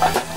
Bye.